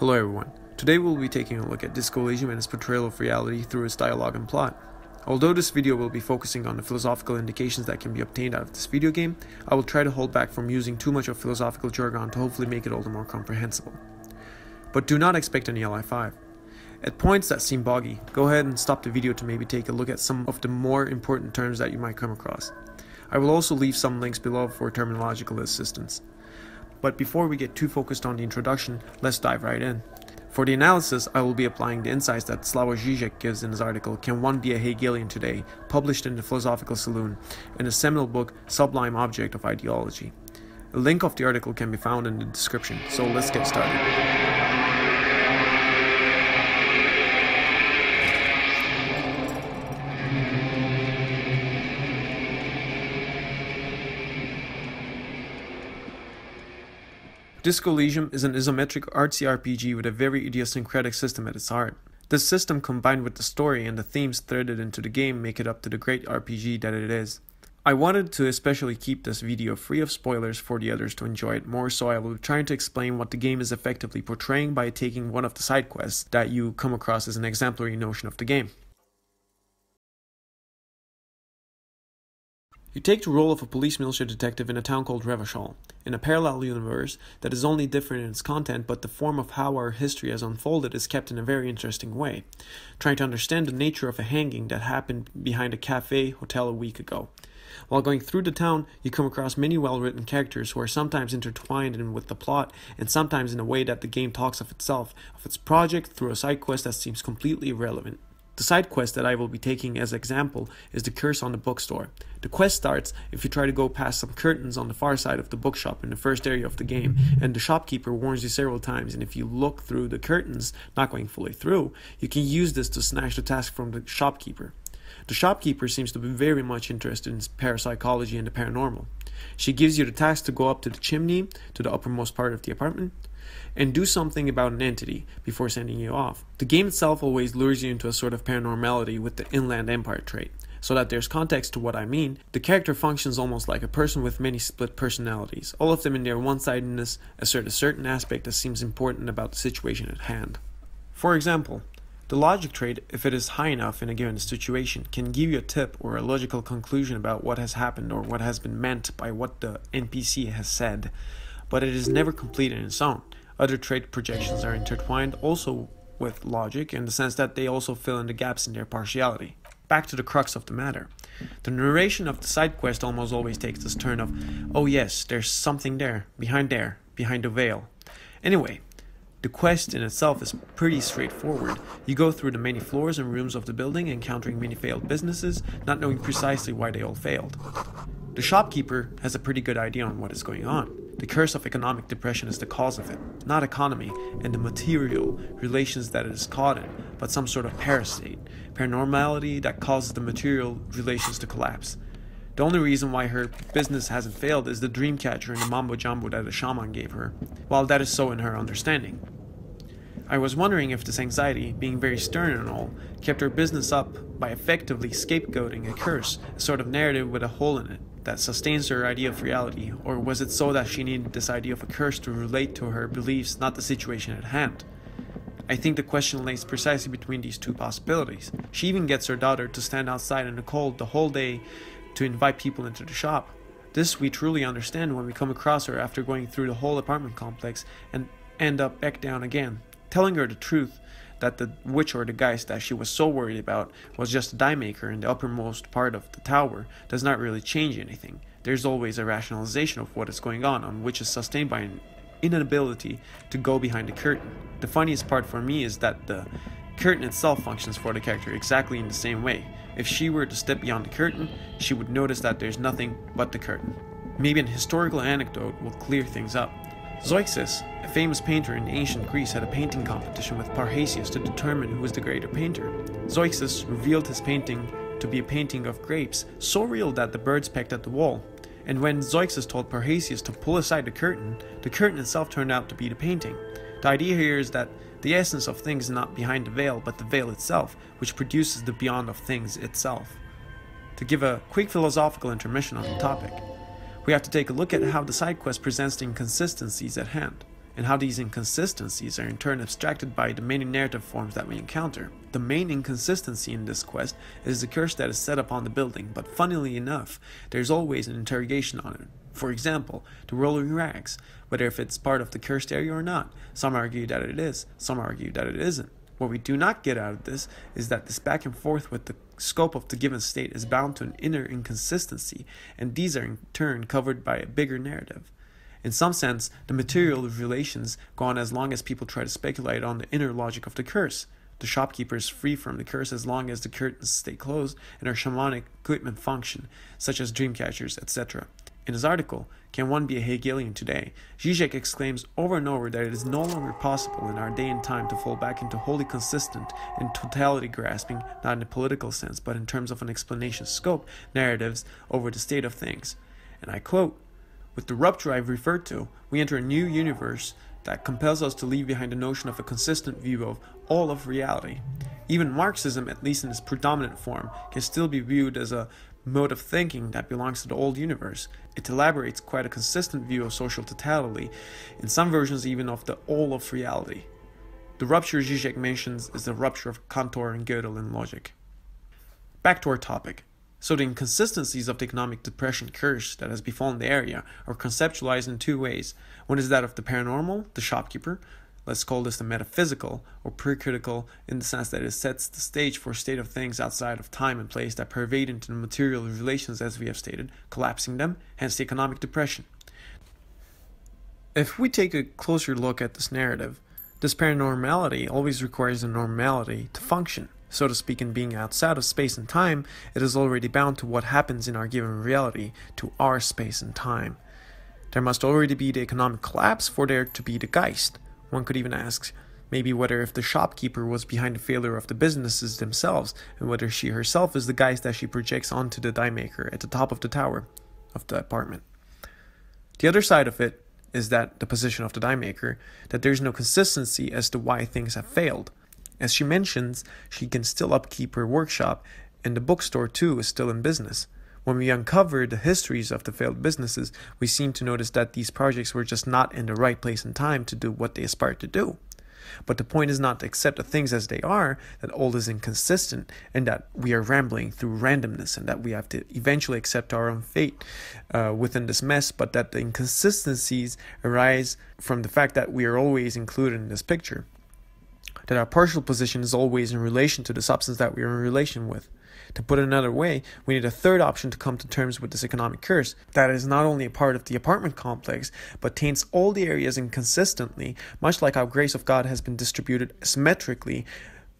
Hello everyone. Today we'll be taking a look at Disco Elysium and its portrayal of reality through its dialogue and plot. Although this video will be focusing on the philosophical indications that can be obtained out of this video game, I will try to hold back from using too much of philosophical jargon to hopefully make it all the more comprehensible. But do not expect any LI5. At points that seem boggy, go ahead and stop the video to maybe take a look at some of the more important terms that you might come across. I will also leave some links below for terminological assistance. But before we get too focused on the introduction, let's dive right in. For the analysis, I will be applying the insights that Slavoj Žižek gives in his article Can One Be a Hegelian Today, published in the Philosophical Saloon, in his seminal book Sublime Object of Ideology. A link of the article can be found in the description, so let's get started. Disco Elysium is an isometric artsy RPG with a very idiosyncratic system at its heart. This system combined with the story and the themes threaded into the game make it up to the great RPG that it is. I wanted to especially keep this video free of spoilers for the others to enjoy it more so I will be trying to explain what the game is effectively portraying by taking one of the side quests that you come across as an exemplary notion of the game. You take the role of a police militia detective in a town called Revachol, in a parallel universe that is only different in its content, but the form of how our history has unfolded is kept in a very interesting way, trying to understand the nature of a hanging that happened behind a cafe hotel a week ago. While going through the town, you come across many well written characters who are sometimes intertwined in with the plot, and sometimes in a way that the game talks of itself, of its project, through a side quest that seems completely irrelevant. The side quest that I will be taking as example is the curse on the bookstore. The quest starts if you try to go past some curtains on the far side of the bookshop in the first area of the game, and the shopkeeper warns you several times, and if you look through the curtains, not going fully through, you can use this to snatch the task from the shopkeeper. The shopkeeper seems to be very much interested in parapsychology and the paranormal. She gives you the task to go up to the chimney, to the uppermost part of the apartment, and do something about an entity before sending you off. The game itself always lures you into a sort of paranormality with the Inland Empire trait. So that there's context to what I mean, the character functions almost like a person with many split personalities. All of them in their one sidedness assert a certain aspect that seems important about the situation at hand. For example, the logic trait, if it is high enough in a given situation, can give you a tip or a logical conclusion about what has happened or what has been meant by what the NPC has said, but it is never complete in its own. Other trait projections are intertwined also with logic in the sense that they also fill in the gaps in their partiality. Back to the crux of the matter. The narration of the side quest almost always takes this turn of, oh yes, there's something there, behind there, behind the veil. Anyway, the quest in itself is pretty straightforward. You go through the many floors and rooms of the building, encountering many failed businesses, not knowing precisely why they all failed. The shopkeeper has a pretty good idea on what is going on. The curse of economic depression is the cause of it, not economy and the material relations that it is caught in, but some sort of parasite, paranormality that causes the material relations to collapse. The only reason why her business hasn't failed is the dream catcher and the mambo jumbo that the shaman gave her, while that is so in her understanding. I was wondering if this anxiety, being very stern and all, kept her business up by effectively scapegoating a curse, a sort of narrative with a hole in it that sustains her idea of reality, or was it so that she needed this idea of a curse to relate to her beliefs, not the situation at hand? I think the question lays precisely between these two possibilities. She even gets her daughter to stand outside in the cold the whole day to invite people into the shop. This we truly understand when we come across her after going through the whole apartment complex and end up back down again. Telling her the truth that the witch or the geist that she was so worried about was just a die maker in the uppermost part of the tower does not really change anything. There's always a rationalization of what is going on, on which is sustained by an inability to go behind the curtain. The funniest part for me is that the curtain itself functions for the character exactly in the same way. If she were to step beyond the curtain, she would notice that there's nothing but the curtain. Maybe an historical anecdote will clear things up. Zeuxis, a famous painter in ancient Greece, had a painting competition with Parrhasius to determine who was the greater painter. Zeuxis revealed his painting to be a painting of grapes, so real that the birds pecked at the wall. And when Zeuxis told Parrhasius to pull aside the curtain, the curtain itself turned out to be the painting. The idea here is that the essence of things is not behind the veil, but the veil itself, which produces the beyond of things itself. To give a quick philosophical intermission on the topic, we have to take a look at how the side quest presents the inconsistencies at hand. and how these inconsistencies are in turn abstracted by the many narrative forms that we encounter. The main inconsistency in this quest is the curse that is set upon the building, but funnily enough, there's always an interrogation on it. For example, the rolling rags, whether if it's part of the cursed area or not. Some argue that it is, some argue that it isn't. What we do not get out of this is that this back and forth with the scope of the given state is bound to an inner inconsistency, and these are in turn covered by a bigger narrative. In some sense, the material relations go on as long as people try to speculate on the inner logic of the curse. The shopkeeper is free from the curse as long as the curtains stay closed and our shamanic equipment function, such as dream catchers, etc. In his article, Can One Be a Hegelian Today? Zizek exclaims over and over that it is no longer possible in our day and time to fall back into wholly consistent and totality grasping, not in a political sense, but in terms of an explanation scope, narratives over the state of things. And I quote, with the rupture I've referred to, we enter a new universe that compels us to leave behind the notion of a consistent view of all of reality. Even Marxism, at least in its predominant form, can still be viewed as a mode of thinking that belongs to the old universe. It elaborates quite a consistent view of social totality, in some versions even of the all of reality. The rupture Zizek mentions is the rupture of Cantor and Gödel in logic. Back to our topic. So the inconsistencies of the economic depression curse that has befallen the area are conceptualized in two ways. One is that of the paranormal, the shopkeeper, let's call this the metaphysical or precritical in the sense that it sets the stage for a state of things outside of time and place that pervade into the material relations as we have stated, collapsing them, hence the economic depression. If we take a closer look at this narrative, this paranormality always requires a normality to function so to speak, in being outside of space and time, it is already bound to what happens in our given reality, to our space and time. There must already be the economic collapse for there to be the Geist. One could even ask maybe whether if the shopkeeper was behind the failure of the businesses themselves, and whether she herself is the Geist that she projects onto the die maker at the top of the tower of the apartment. The other side of it is that the position of the die maker, that there's no consistency as to why things have failed. As she mentions, she can still upkeep her workshop, and the bookstore too is still in business. When we uncover the histories of the failed businesses, we seem to notice that these projects were just not in the right place and time to do what they aspired to do. But the point is not to accept the things as they are, that all is inconsistent, and that we are rambling through randomness, and that we have to eventually accept our own fate uh, within this mess, but that the inconsistencies arise from the fact that we are always included in this picture that our partial position is always in relation to the substance that we are in relation with. To put it another way, we need a third option to come to terms with this economic curse that is not only a part of the apartment complex, but taints all the areas inconsistently, much like how grace of God has been distributed symmetrically,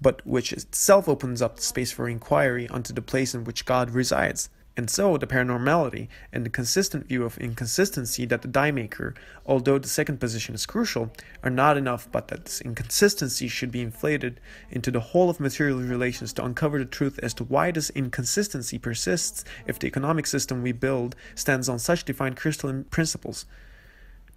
but which itself opens up the space for inquiry unto the place in which God resides. And so the paranormality and the consistent view of inconsistency that the die maker, although the second position is crucial, are not enough, but that this inconsistency should be inflated into the whole of material relations to uncover the truth as to why this inconsistency persists if the economic system we build stands on such defined crystalline principles.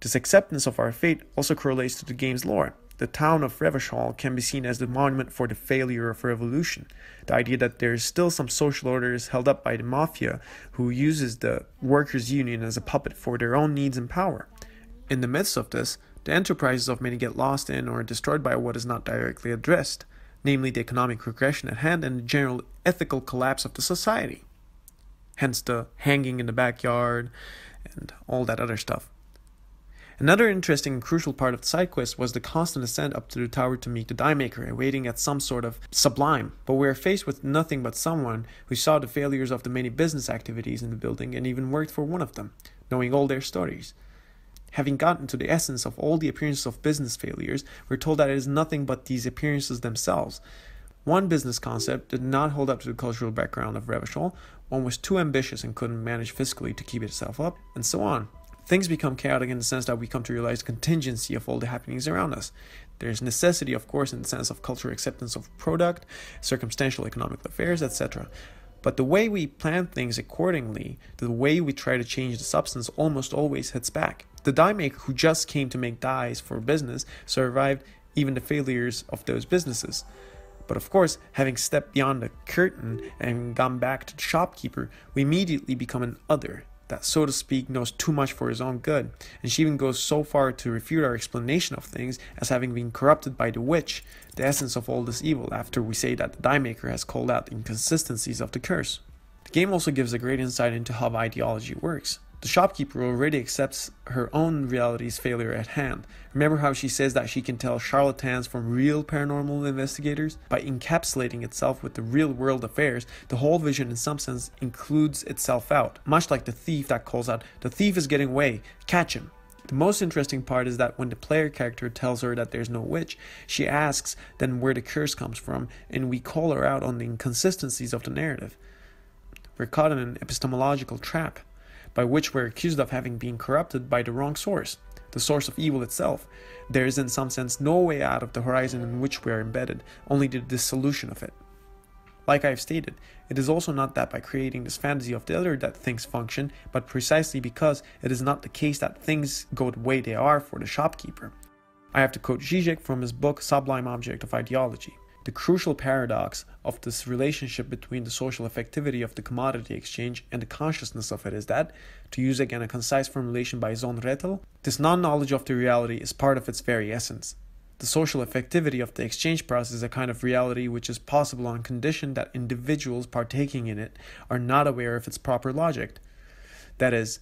This acceptance of our fate also correlates to the game's lore. The town of Revachol can be seen as the monument for the failure of revolution. The idea that there is still some social order is held up by the mafia who uses the workers' union as a puppet for their own needs and power. In the midst of this, the enterprises of many get lost in or destroyed by what is not directly addressed, namely the economic regression at hand and the general ethical collapse of the society. Hence the hanging in the backyard and all that other stuff. Another interesting and crucial part of the side quest was the constant ascent up to the tower to meet the die maker, awaiting at some sort of sublime. But we are faced with nothing but someone who saw the failures of the many business activities in the building and even worked for one of them, knowing all their stories. Having gotten to the essence of all the appearances of business failures, we're told that it is nothing but these appearances themselves. One business concept did not hold up to the cultural background of Revachol, one was too ambitious and couldn't manage fiscally to keep itself up, and so on things become chaotic in the sense that we come to realize contingency of all the happenings around us. There's necessity, of course, in the sense of cultural acceptance of product, circumstantial economic affairs, etc. But the way we plan things accordingly, the way we try to change the substance almost always hits back. The die maker who just came to make dies for business survived even the failures of those businesses. But of course, having stepped beyond the curtain and gone back to the shopkeeper, we immediately become an other, that, so to speak, knows too much for his own good, and she even goes so far to refute our explanation of things as having been corrupted by the witch, the essence of all this evil, after we say that the die maker has called out the inconsistencies of the curse. The game also gives a great insight into how ideology works. The shopkeeper already accepts her own reality's failure at hand. Remember how she says that she can tell charlatans from real paranormal investigators? By encapsulating itself with the real world affairs, the whole vision in some sense includes itself out, much like the thief that calls out, The thief is getting away, catch him. The most interesting part is that when the player character tells her that there's no witch, she asks then where the curse comes from, and we call her out on the inconsistencies of the narrative. We're caught in an epistemological trap by which we're accused of having been corrupted by the wrong source, the source of evil itself. There is, in some sense, no way out of the horizon in which we are embedded, only the dissolution of it. Like I have stated, it is also not that by creating this fantasy of the other that things function, but precisely because it is not the case that things go the way they are for the shopkeeper. I have to quote Zizek from his book Sublime Object of Ideology. The crucial paradox of this relationship between the social effectivity of the commodity exchange and the consciousness of it is that, to use again a concise formulation by Sohn-Rethel, this non knowledge of the reality is part of its very essence. The social effectivity of the exchange process is a kind of reality which is possible on condition that individuals partaking in it are not aware of its proper logic. That is,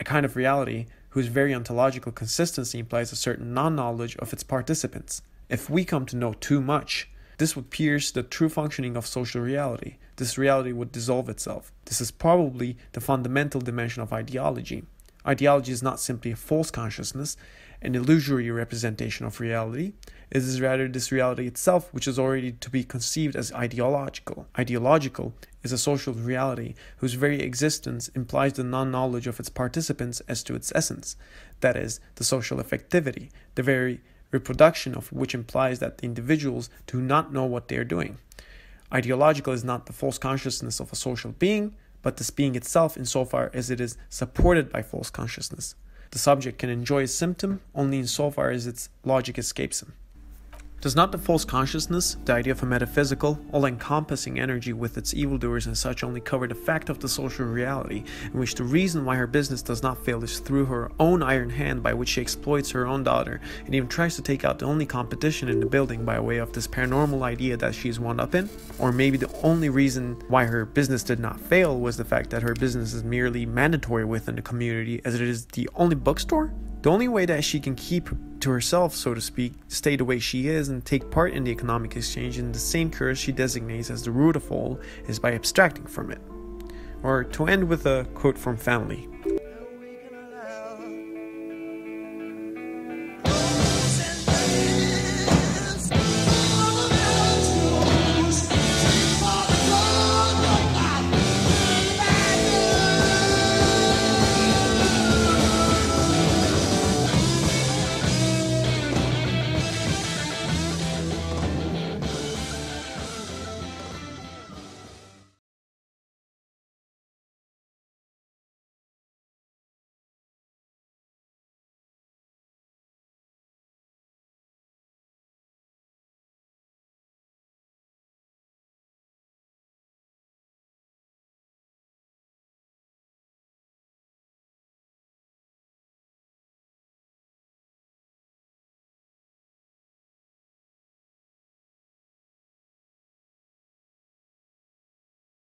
a kind of reality whose very ontological consistency implies a certain non knowledge of its participants. If we come to know too much, this would pierce the true functioning of social reality. This reality would dissolve itself. This is probably the fundamental dimension of ideology. Ideology is not simply a false consciousness, an illusory representation of reality. It is rather this reality itself which is already to be conceived as ideological. Ideological is a social reality whose very existence implies the non knowledge of its participants as to its essence, that is, the social effectivity, the very reproduction of which implies that the individuals do not know what they are doing. Ideological is not the false consciousness of a social being, but this being itself insofar as it is supported by false consciousness. The subject can enjoy a symptom only insofar as its logic escapes him. Does not the false consciousness, the idea of a metaphysical, all encompassing energy with its evildoers and such, only cover the fact of the social reality, in which the reason why her business does not fail is through her own iron hand by which she exploits her own daughter, and even tries to take out the only competition in the building by way of this paranormal idea that she's one up in? Or maybe the only reason why her business did not fail was the fact that her business is merely mandatory within the community, as it is the only bookstore? The only way that she can keep to herself, so to speak, stay the way she is and take part in the economic exchange in the same curse she designates as the root of all is by abstracting from it. Or to end with a quote from Family